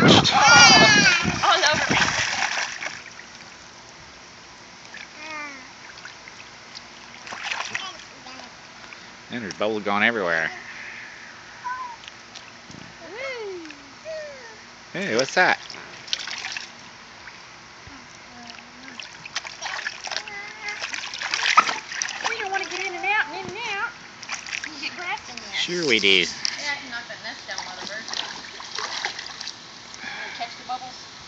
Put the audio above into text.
touched. Oh, all over me. And there's bubbles going everywhere. Hey, what's that? We don't want to get in and out and in and out. You get grass in there. Sure we do bubbles.